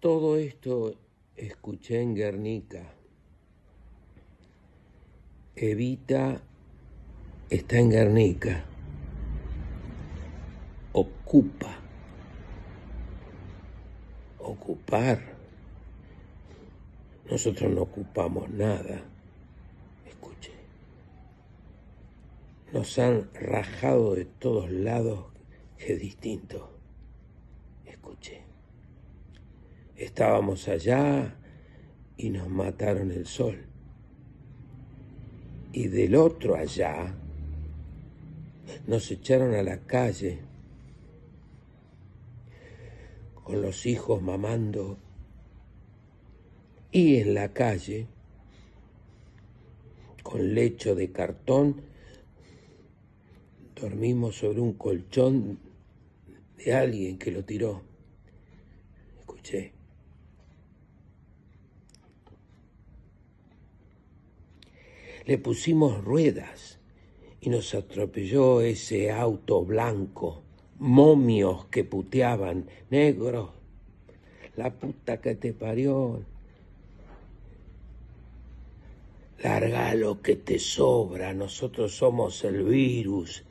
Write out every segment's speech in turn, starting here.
Todo esto escuché en Guernica. Evita está en Guernica. Ocupa. Ocupar. Nosotros no ocupamos nada. Escuche. Nos han rajado de todos lados que es distinto. Escuche. Estábamos allá y nos mataron el sol. Y del otro allá nos echaron a la calle con los hijos mamando y en la calle con lecho de cartón dormimos sobre un colchón de alguien que lo tiró. Escuché. Le pusimos ruedas y nos atropelló ese auto blanco, momios que puteaban, negros, la puta que te parió. Larga lo que te sobra, nosotros somos el virus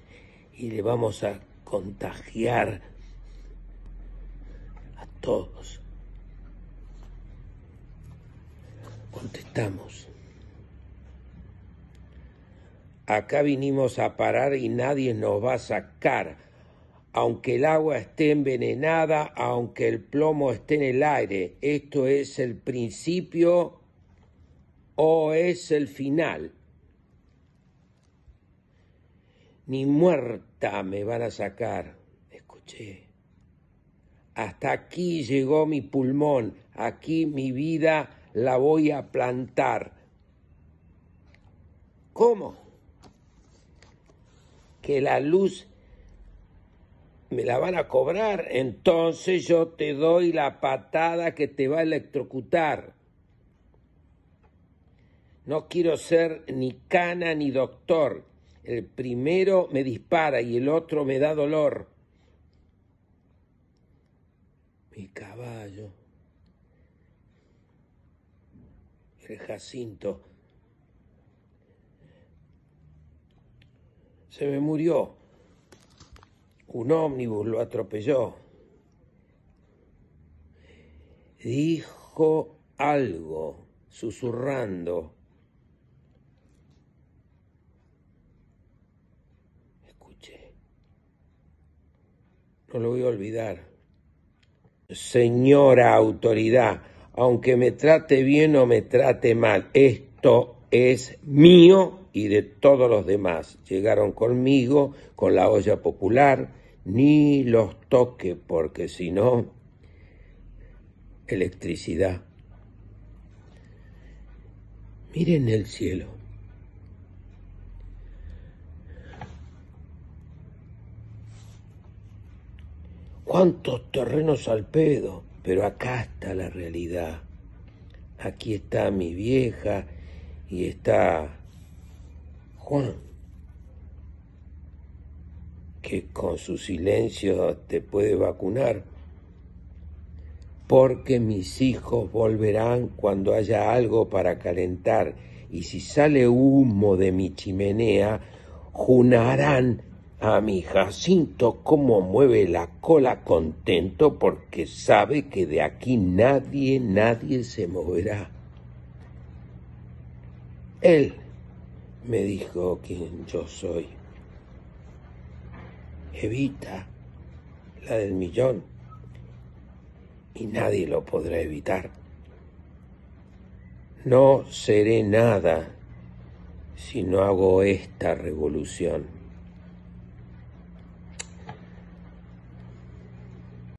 y le vamos a contagiar a todos. Contestamos. Acá vinimos a parar y nadie nos va a sacar. Aunque el agua esté envenenada, aunque el plomo esté en el aire, esto es el principio o es el final. Ni muerta me van a sacar. Escuché. Hasta aquí llegó mi pulmón, aquí mi vida la voy a plantar. ¿Cómo? Que la luz me la van a cobrar, entonces yo te doy la patada que te va a electrocutar. No quiero ser ni cana ni doctor. El primero me dispara y el otro me da dolor. Mi caballo. El Jacinto Se me murió. Un ómnibus lo atropelló. Dijo algo, susurrando. Escuché. No lo voy a olvidar. Señora autoridad, aunque me trate bien o me trate mal, esto es mío y de todos los demás. Llegaron conmigo con la olla popular, ni los toque porque si no, electricidad. Miren el cielo. ¿Cuántos terrenos al pedo? Pero acá está la realidad. Aquí está mi vieja y está Juan, que con su silencio te puede vacunar, porque mis hijos volverán cuando haya algo para calentar, y si sale humo de mi chimenea, junarán a mi Jacinto como mueve la cola contento porque sabe que de aquí nadie, nadie se moverá. Él me dijo quién yo soy. Evita la del millón y nadie lo podrá evitar. No seré nada si no hago esta revolución.